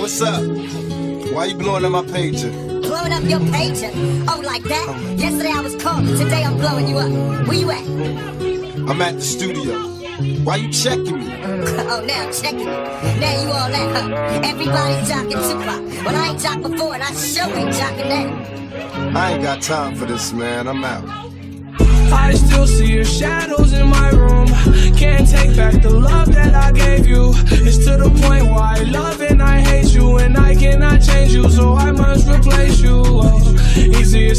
what's up? Why you blowing up my pager? Blowing up your pager? Oh, like that? Yesterday I was calling, today I'm blowing you up. Where you at? I'm at the studio. Why you checking me? oh, now checking me. Now you all that, huh? Everybody jocking Tupac. Well, I ain't jocked before, and I sure ain't jocking now. I ain't got time for this, man. I'm out. I still see your shadows in my room. Can't take back the love that I gave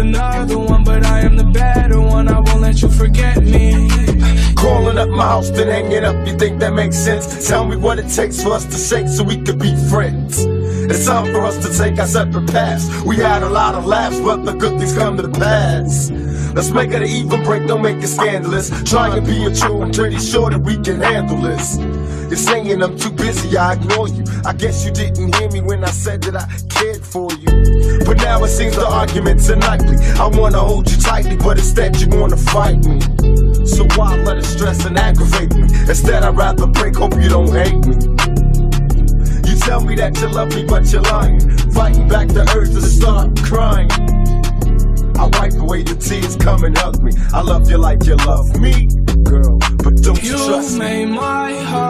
Another one, but I am the better one. I won't let you forget me. Calling up my house, then hanging up. You think that makes sense? Tell me what it takes for us to shake so we could be friends. It's time for us to take our separate paths. We had a lot of laughs, but the good things come to the pass. Let's make it an even break, don't make it scandalous. Try and be a true, I'm pretty sure that we can handle this. You're saying I'm too busy, I ignore you. I guess you didn't hear me when I said that I cared for you. Now it seems the arguments are nightly. I wanna hold you tightly, but instead you wanna fight me. So why let it stress and aggravate me? Instead, I'd rather break, hope you don't hate me. You tell me that you love me, but you're lying. Fighting back the urge to start crying. I wipe away your tears, come and hug me. I love you like you love me, girl. But don't you, You trust me? You made my heart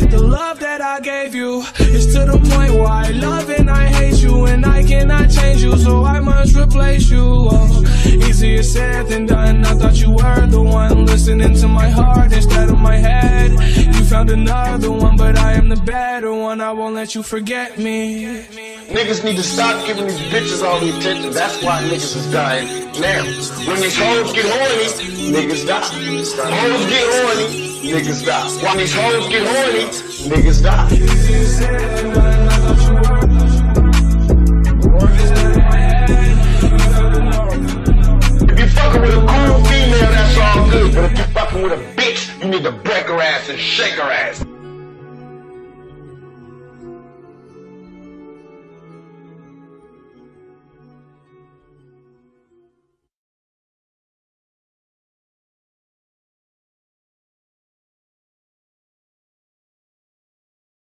Back the love that I gave you. It's to the point where I love and I hate you, and I cannot change you, so I must replace you. Oh, easier said than done. I thought you were the one listening to my heart instead of my head. Found another one, but I am the better one. I won't let you forget me. Niggas need to stop giving these bitches all the attention. That's why niggas is dying now. When these hoes get horny, niggas die. Hoes get horny, niggas die. When these hoes get horny, niggas die. If you fucking with a cool female, that's all good. But if you fucking with a and shake her ass.